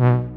Mm-hmm.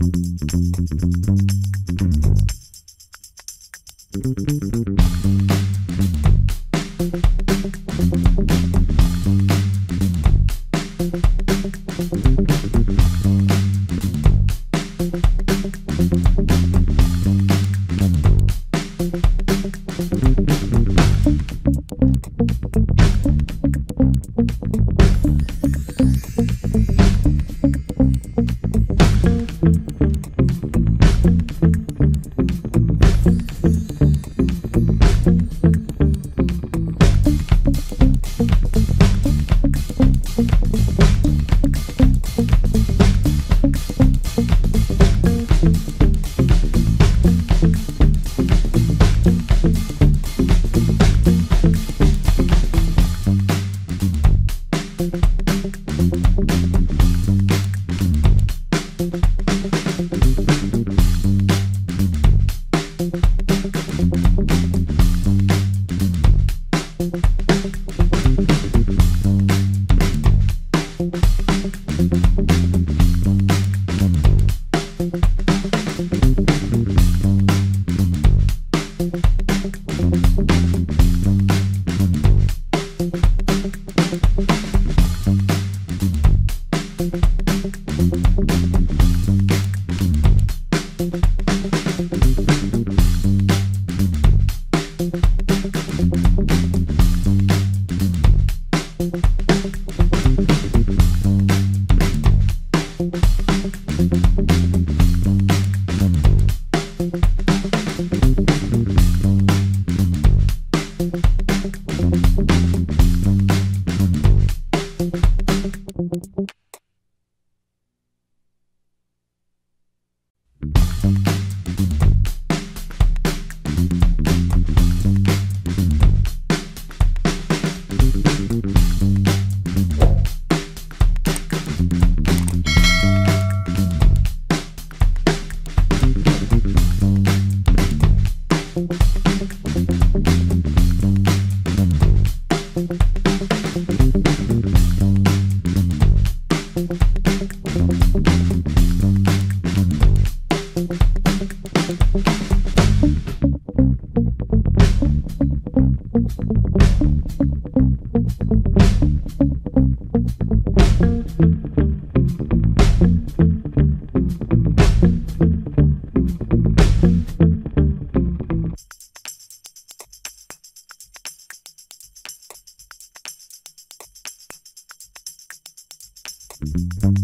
Música Thank mm -hmm. you.